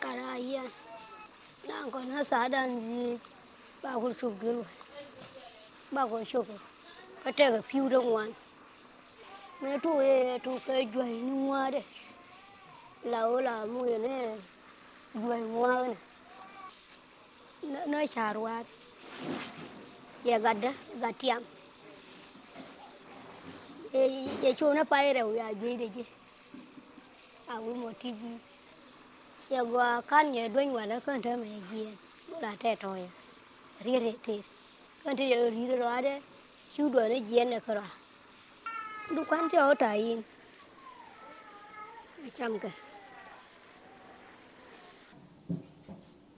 karaya đang na ko na sa dan ji ba ko chu luôn, ba ko chụp, ko ka te ga fiu de wan. Me tu e tu ke đấy, ni wa de. La o la mu ye ne joi wa ne. Gạt charwa gạt gadda gatiam e ye chu na pa re ya joi de je. A wi mo ti ji ye gwa kan ye dwen wa la kan te me ji la te to ye ri re te kan te ye ri ro ade chu do ne ji ne kra du kan te o ta yin cham ka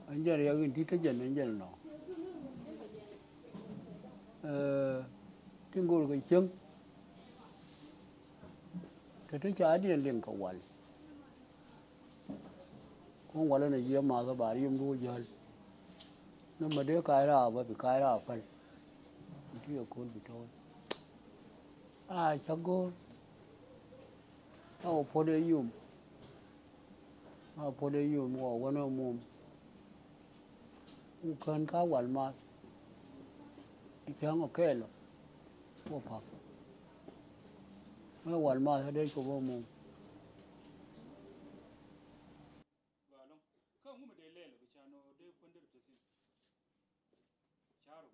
Anjar ya gin tita jan anjar no. Eh tinggal ke ceng. Tete cha adi leng ka wal. kon wala na jiyan masu bari yin bugu jihar na made kaira ba bi kaira a fal mutu ya kowal bita wani a shago a wafoda yiwu a wafoda yiwu wa wani mu kan ka walma ikyan okelo wafa wani walma sai de ko mu lele ko chano de kondir tesin charo